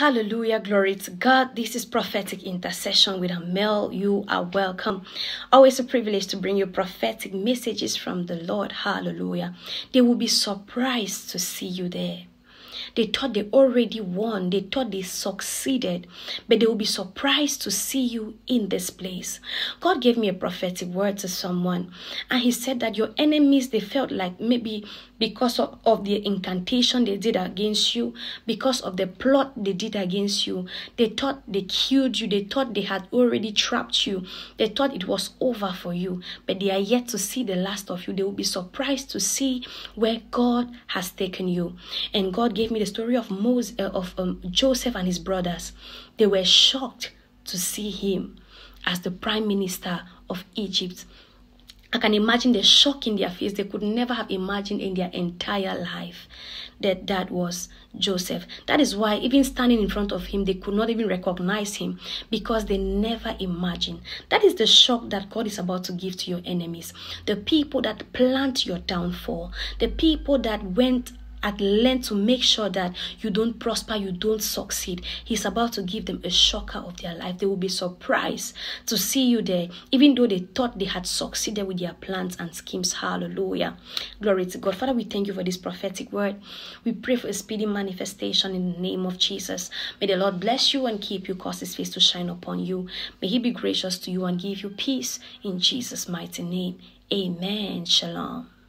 Hallelujah. Glory to God. This is prophetic intercession with Armelle. You are welcome. Always a privilege to bring you prophetic messages from the Lord. Hallelujah. They will be surprised to see you there. They thought they already won, they thought they succeeded, but they will be surprised to see you in this place. God gave me a prophetic word to someone, and He said that your enemies they felt like maybe because of, of the incantation they did against you, because of the plot they did against you, they thought they killed you, they thought they had already trapped you, they thought it was over for you, but they are yet to see the last of you. They will be surprised to see where God has taken you. And God gave me the story of Moses, uh, of um, Joseph and his brothers. They were shocked to see him as the prime minister of Egypt. I can imagine the shock in their face. They could never have imagined in their entire life that that was Joseph. That is why, even standing in front of him, they could not even recognize him because they never imagined. That is the shock that God is about to give to your enemies. The people that plant your downfall, the people that went at length to make sure that you don't prosper, you don't succeed. He's about to give them a shocker of their life. They will be surprised to see you there, even though they thought they had succeeded with their plans and schemes. Hallelujah. Glory to God. Father, we thank you for this prophetic word. We pray for a speedy manifestation in the name of Jesus. May the Lord bless you and keep you, cause his face to shine upon you. May he be gracious to you and give you peace in Jesus' mighty name. Amen. Shalom.